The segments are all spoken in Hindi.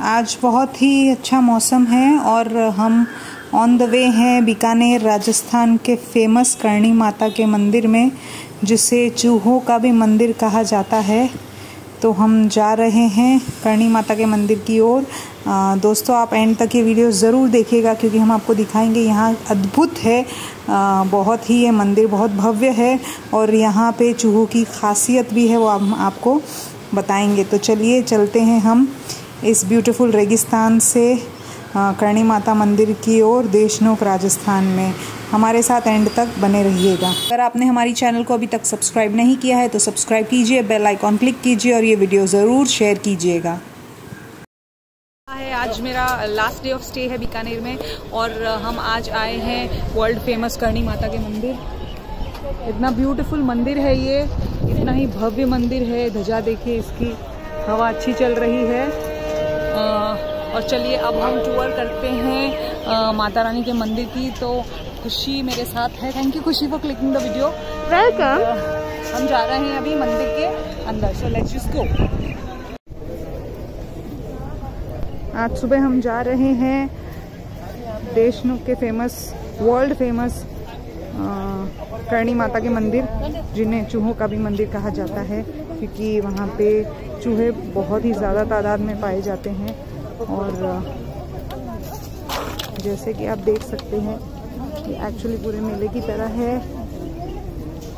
आज बहुत ही अच्छा मौसम है और हम ऑन द वे हैं बीकानेर राजस्थान के फ़ेमस करणी माता के मंदिर में जिसे चूहों का भी मंदिर कहा जाता है। तो हम जा रहे हैं करणी माता के मंदिर की ओर। दोस्तों आप एंड तक ये वीडियो ज़रूर देखिएगा क्योंकि हम आपको दिखाएँगे यहाँ अद्भुत है। आ, बहुत ही ये मंदिर बहुत भव्य है और यहाँ पे चूहों की खासियत भी है वो हम आपको बताएँगे। तो चलिए चलते हैं हम। इस ब्यूटीफुल रेगिस्तान से करणी माता मंदिर की ओर, देशनोक राजस्थान में। हमारे साथ एंड तक बने रहिएगा। अगर आपने हमारी चैनल को अभी तक सब्सक्राइब नहीं किया है तो सब्सक्राइब कीजिए, बेल आइकॉन क्लिक कीजिए और ये वीडियो ज़रूर शेयर कीजिएगा। आज मेरा लास्ट डे ऑफ़ स्टे है बीकानेर में और हम आज आए हैं वर्ल्ड फ़ेमस करणी माता के मंदिर। इतना ब्यूटीफुल मंदिर है ये, इतना ही भव्य मंदिर है, ध्वजा देखिए इसकी, हवा अच्छी चल रही है। और चलिए अब हम टूर करते हैं माता रानी के मंदिर की। तो खुशी मेरे साथ है। Thank you Khushi for clicking the video welcome हम जा रहे हैं अभी मंदिर के अंदर। सो लेट्स जस्ट गो आज सुबह हम जा रहे हैं देशनुक के famous world famous Karni Mata के मंदिर जिन्हें चूहों का भी मंदिर कहा जाता है। क्योंकि वहाँ पे चूहे बहुत ही ज़्यादा तादाद में पाए जाते हैं और जैसे कि आप देख सकते हैं कि एक्चुअली पूरे मेले की तरह है।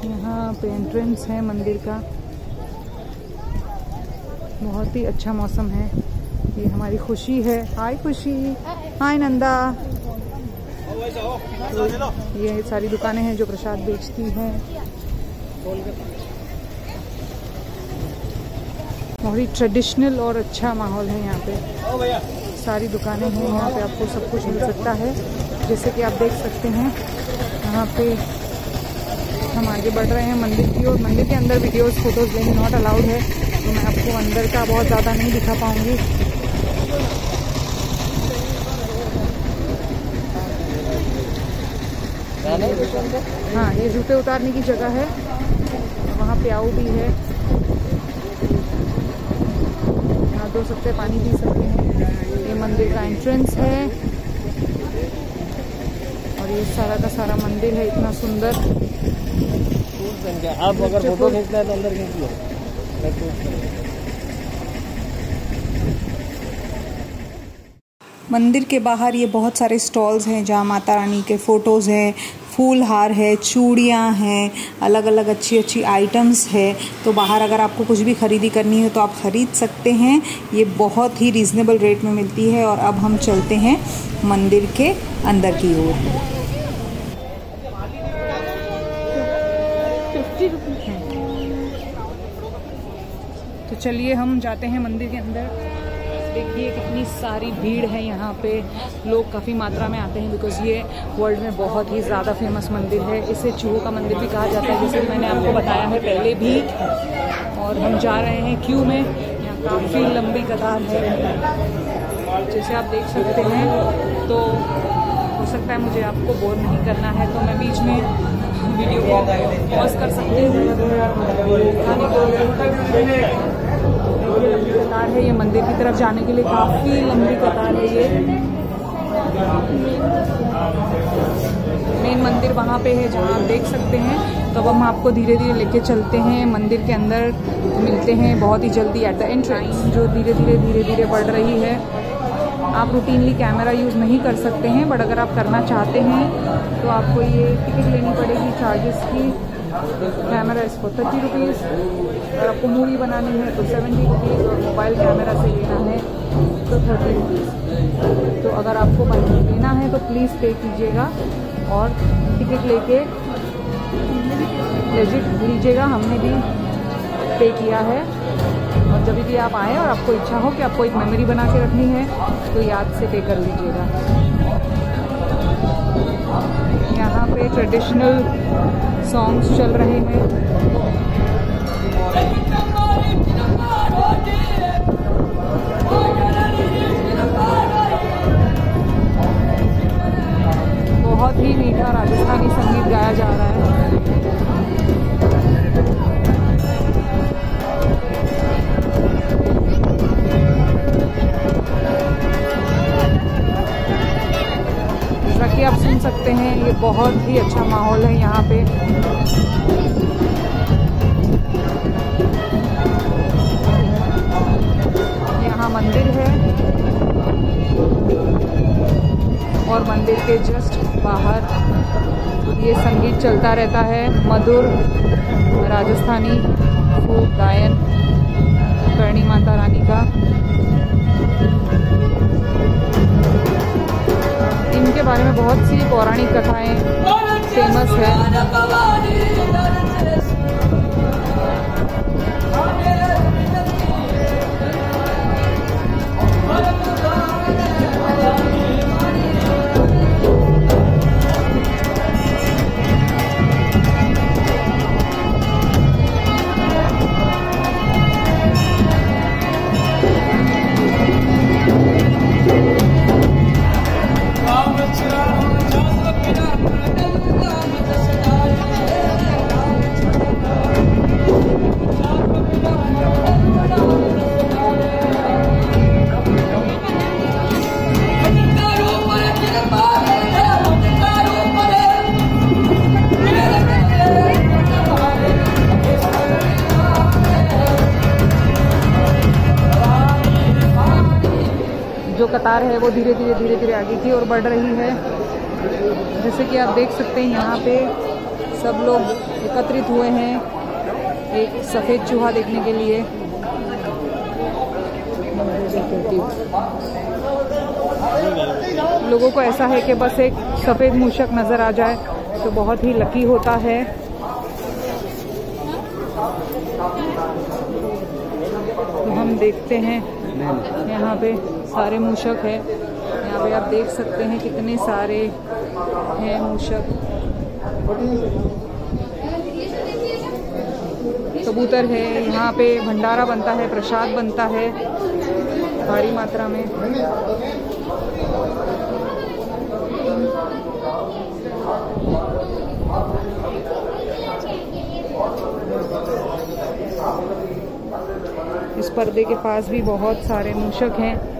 यहाँ पे एंट्रेंस है मंदिर का। बहुत ही अच्छा मौसम है। ये हमारी खुशी है। हाय खुशी। हाय नंदा। तो ये सारी दुकानें हैं जो प्रसाद बेचती हैं। बहुत ही ट्रेडिशनल और अच्छा माहौल है यहाँ पे। सारी दुकानें हैं, यहाँ पे आपको सब कुछ मिल सकता है। जैसे कि आप देख सकते हैं, यहाँ पे हम आगे बढ़ रहे हैं मंदिर की और मंदिर के अंदर वीडियोस फ़ोटोज़ लेनी नॉट अलाउड है। तो मैं आपको अंदर का बहुत ज़्यादा नहीं दिखा पाऊँगी। हाँ ये जूते उतारने की जगह है। वहाँ प्याऊ भी है। हाथ धो सकते हैं पानी पी सकते हैं। ये मंदिर का एंट्रेंस है। और ये सारा का सारा मंदिर है इतना सुंदर। आप अगर फ़ोटो खींचना है तो अंदर खींच लो। मंदिर के बाहर ये बहुत सारे स्टॉल्स हैं जहाँ माता रानी के फ़ोटोज़ हैं। फूल हार है चूड़ियाँ हैं अलग अलग अच्छी अच्छी आइटम्स है तो बाहर अगर आपको कुछ भी ख़रीदी करनी है तो आप ख़रीद सकते हैं। ये बहुत ही रीज़नेबल रेट में मिलती है और अब हम चलते हैं मंदिर के अंदर की ओर। तो चलिए हम जाते हैं मंदिर के अंदर। देखिए कितनी सारी भीड़ है यहाँ पे। लोग काफ़ी मात्रा में आते हैं बिकॉज़ ये वर्ल्ड में बहुत ही ज़्यादा फ़ेमस मंदिर है। इसे चूहों का मंदिर भी कहा जाता है, जैसे मैंने आपको बताया है पहले भी। और हम जा रहे हैं क्यू में। यहाँ काफ़ी लंबी कतार है। जैसे आप देख सकते हैं तो हो सकता है मुझे आपको बोर नहीं करना है तो मैं बीच में वीडियो पॉज कर सकती हूँ। कतार है, ये मंदिर की तरफ़ जाने के लिए काफ़ी लंबी कतार है ये। मेन मंदिर वहाँ पे है जहाँ आप देख सकते हैं। तो अब हम आपको धीरे धीरे लेके चलते हैं। मंदिर के अंदर मिलते हैं बहुत ही जल्दी एट द एंट्रेंस जो धीरे धीरे धीरे धीरे बढ़ रही है। आप रूटीनली कैमरा यूज़ नहीं कर सकते हैं बट अगर आप करना चाहते हैं तो आपको ये टिकट लेनी पड़ेगी चार्जेस की। कैमरा इसको थर्टी रुपीज़ अगर आपको मूवी बनानी है तो सेवेंटी रुपीज़ और मोबाइल कैमरा से लेना है तो थर्टी रुपीज़ तो अगर आपको लेना है तो प्लीज़ पे कीजिएगा और टिकट लेके लेजिट लीजिएगा, हमने भी पे किया है। और जब भी आप आएँ और आपको इच्छा हो कि आपको एक मेमोरी बना के रखनी है तो याद से पे कर लीजिएगा। पे ट्रेडिशनल सॉन्ग्स चल रहे हैं। बहुत ही मीठा राजस्थानी संगीत गाया जा रहा है। कि बहुत ही अच्छा माहौल है यहाँ पे। यहाँ मंदिर है। और मंदिर के जस्ट बाहर ये संगीत चलता रहता है। मधुर, राजस्थानी, खूब गायन, करणी माता रानी का। इनके बारे में बहुत सी पौराणिक कथाएँ फ़ेमस है। जो कतार है, वो धीरे धीरे धीरे धीरे आगे की ओर बढ़ रही है। जैसे कि आप देख सकते हैं, यहाँ पे सब लोग एकत्रित हुए हैं एक सफ़ेद चूहा देखने के लिए। लोगों को ऐसा है कि बस एक सफ़ेद मूषक नज़र आ जाए तो बहुत ही लकी होता है। तो हम देखते हैं यहाँ पे। सारे मूषक है। यहाँ पे आप देख सकते हैं कितने सारे हैं मूषक। कबूतर है, यहाँ पे भंडारा बनता है, प्रसाद बनता है, भारी मात्रा में। इस पर्दे के पास भी बहुत सारे मूषक हैं।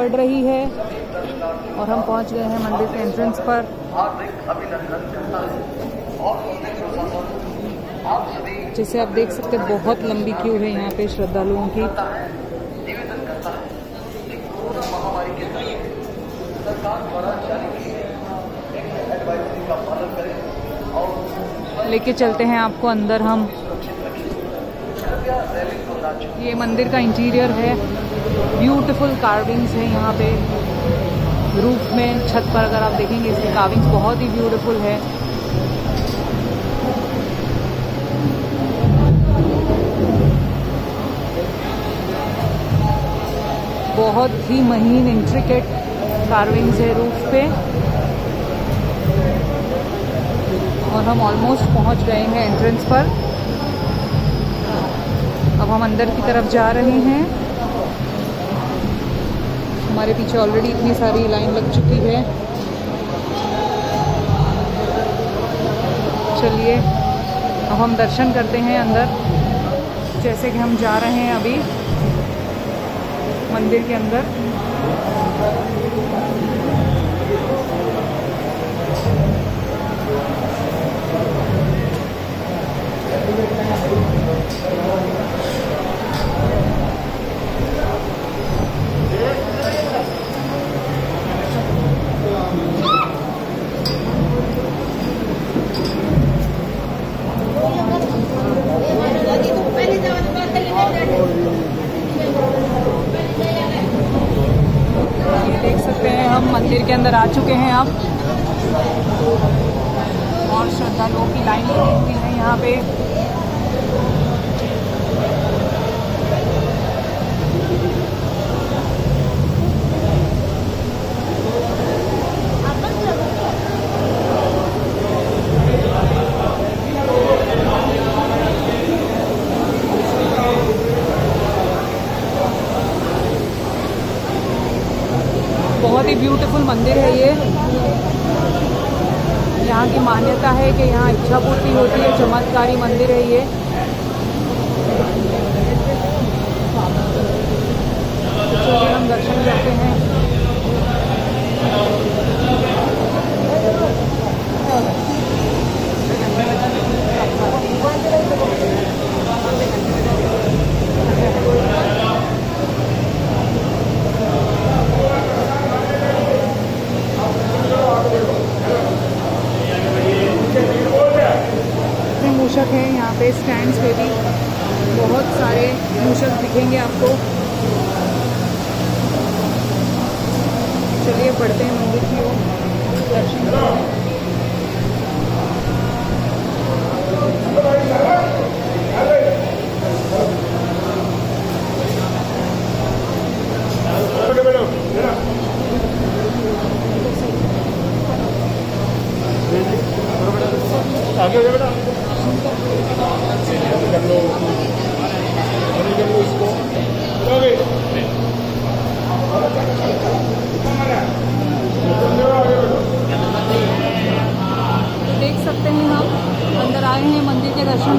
बढ़ रही है और हम पहुँच गए हैं मंदिर के एंट्रेंस पर। जैसे आप देख सकते हैं, बहुत लंबी क्यू है यहाँ पे श्रद्धालुओं की। लेके चलते हैं आपको अंदर हम। ये मंदिर का इंटीरियर है। ब्यूटीफुल कार्विंग्स है यहाँ पे। रूफ में छत पर अगर आप देखेंगे, इसकी कार्विंग्स बहुत ही ब्यूटीफुल है। बहुत ही महीन इंट्रिकेट कार्विंग्स है रूफ पे। और हम ऑलमोस्ट पहुँच गए हैं एंट्रेंस पर। अब हम अंदर की तरफ़ जा रहे हैं। हमारे पीछे ऑलरेडी इतनी सारी लाइन लग चुकी है। चलिए, अब हम दर्शन करते हैं अंदर। जैसे कि हम जा रहे हैं अभी मंदिर के अंदर। ये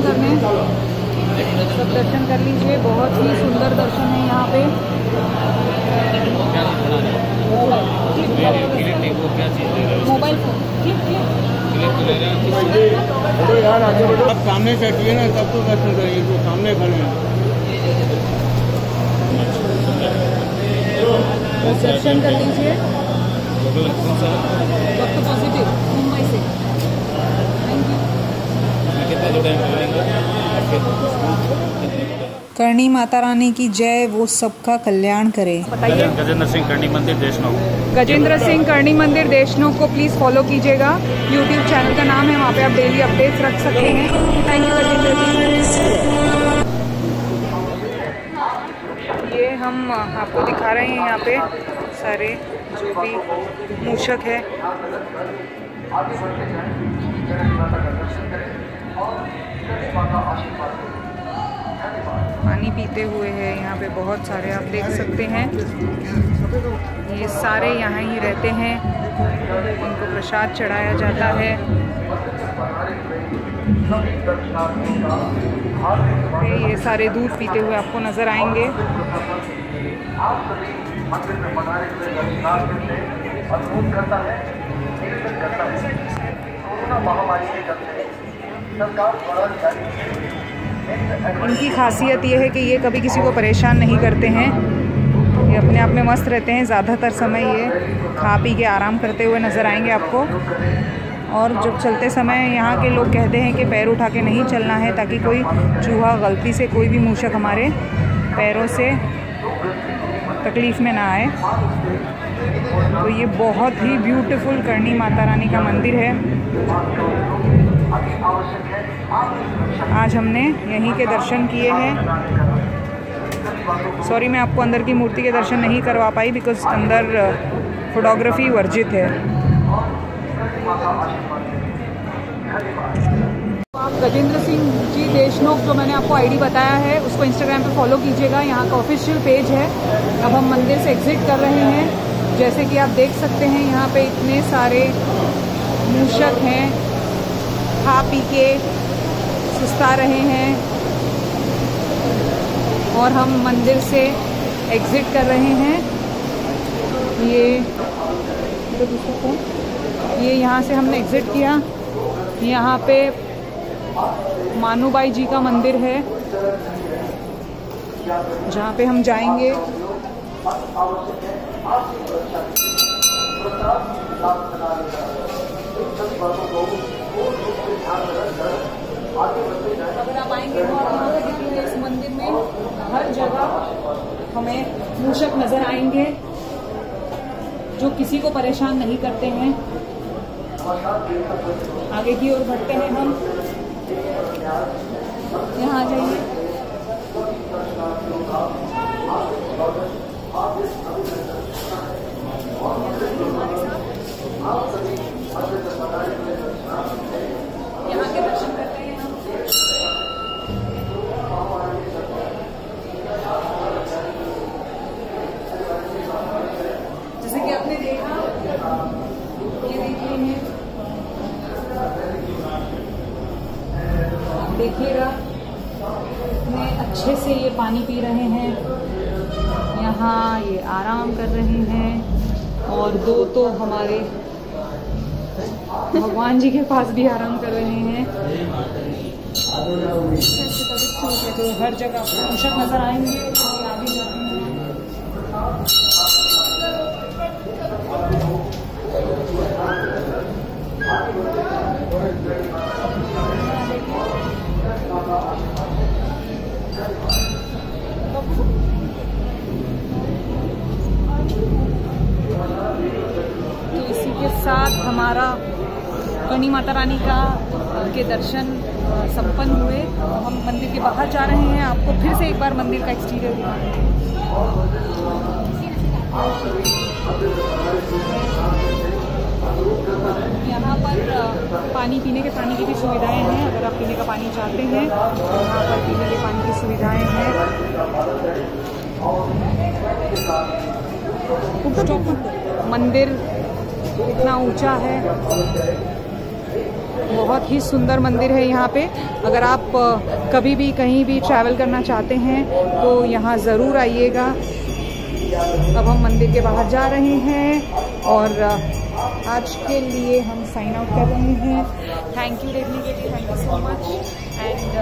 दर्शन करने सब दर्शन कर लीजिए बहुत ही सुंदर दर्शन है यहाँ पे। Mobile phone. क्लिक क्लिक तो यार आगे बढ़ो अब सामने से हटिए ना तब तो दर्शन करिए जो सामने खड़े हैं। दर्शन कर लीजिए। डॉक्टर पॉजिटिव मुंबई से थैंक यू करणी माता रानी की जय वो सबका कल्याण करे। बताइए। गजेंद्र सिंह करनी मंदिर देशनोक गजेंद्र सिंह करणी मंदिर देशनो को प्लीज़ फॉलो कीजिएगा। यूट्यूब चैनल का नाम है वहाँ पे आप डेली अपडेट्स रख सकते हैं। थैंक यू गजेंद्र ये हम आपको दिखा रहे हैं यहाँ पे सारे जो भी मूषक है। पानी पीते हुए है, यहाँ पे बहुत सारे आप देख सकते हैं। ये सारे यहाँ ही रहते हैं। इनको प्रसाद चढ़ाया जाता है। ये सारे दूध पीते हुए आपको नज़र आएँगे। इनकी खासियत ये है कि ये कभी किसी को परेशान नहीं करते हैं। ये अपने आप में मस्त रहते हैं, ज़्यादातर समय ये खा पी के आराम करते हुए नज़र आएँगे आपको। और जब चलते समय यहाँ के लोग कहते हैं कि पैर उठा के नहीं चलना है ताकि कोई चूहा गलती से कोई भी मूषक हमारे पैरों से तकलीफ़ में ना आए। तो ये बहुत ही ब्यूटीफुल करणी माता रानी का मंदिर है। आज हमने यहीं के दर्शन किए हैं। सॉरी मैं आपको अंदर की मूर्ति के दर्शन नहीं करवा पाई बिकॉज़ अंदर फोटोग्राफी वर्जित है। आप गजेंद्र सिंह जी देशनोक जो मैंने आपको आईडी बताया है, उसको इंस्टाग्राम पे फॉलो कीजिएगा। यहाँ का ऑफिशियल पेज है। अब हम मंदिर से एग्जिट कर रहे हैं। जैसे कि आप देख सकते हैं, यहाँ पे इतने सारे मूषक हैं। खा पी के सुस्ता रहे हैं और हम मंदिर से एग्ज़िट कर रहे हैं। ये इधर ये यहाँ से हमने एग्ज़िट किया। यहाँ पे मानूबाई जी का मंदिर है, जहाँ पे हम जाएँगे। अगर आप आएँगे तो आप यहाँ देखेंगे इस मंदिर में हर जगह हमें मूषक नज़र आएँगे, जो किसी को परेशान नहीं करते हैं। आगे की ओर बढ़ते हैं हम। यहाँ आ जाइए। हमारे। भगवान जी के पास भी आराम कर रहे हैं। तो हर जगह नज़र आएँगे और आगे जाते हैं तो इसी के साथ हमारा करणी माता रानी का के दर्शन संपन्न हुए। हम मंदिर के बाहर जा रहे हैं। आपको फिर से एक बार मंदिर का एक्सटीरियर यहाँ पर पानी पीने के पानी की भी सुविधाएँ हैं। अगर आप पीने का पानी चाहते हैं तो यहाँ पर पीने के पानी की सुविधाएँ हैं। मंदिर इतना ऊँचा है। बहुत ही सुंदर मंदिर है यहाँ पे। अगर आप कभी भी कहीं भी ट्रैवल करना चाहते हैं तो यहाँ ज़रूर आइएगा। अब हम मंदिर के बाहर जा रहे हैं और आज के लिए हम साइन आउट कर रहे हैं। थैंक यू देखने के लिए thank you so much and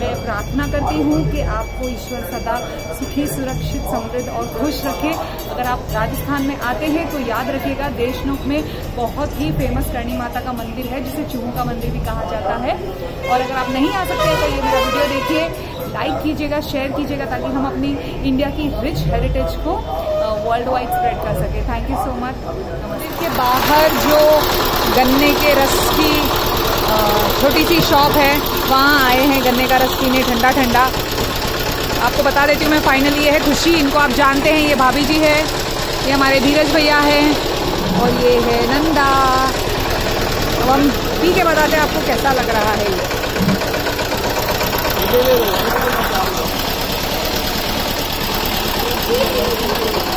मैं प्रार्थना करती हूँ कि आपको ईश्वर सदा सुखी, सुरक्षित, समृद्ध और खुश रखे। अगर आप राजस्थान में आते हैं तो याद रखिएगा देशनोक में बहुत ही फ़ेमस करणी माता का मंदिर है, जिसे चूहू का मंदिर भी कहा जाता है। और अगर आप नहीं आ सकते तो ये मेरा वीडियो देखिए। लाइक कीजिएगा शेयर कीजिएगा ताकि हम अपनी इंडिया की रिच हेरिटेज को वर्ल्ड वाइड स्प्रेड कर सके। थैंक यू सो मच मंदिर के बाहर जो गन्ने के रस की छोटी सी शॉप है, वहाँ आए हैं गन्ने का रस पीने ठंडा ठंडा आपको बता देती हूँ मैं फाइनली ये है खुशी। इनको आप जानते हैं, ये भाभी जी है, ये हमारे धीरज भैया है, और ये है नंदा। अब हम पी के बताते हैं आपको कैसा लग रहा है ये। Thank you.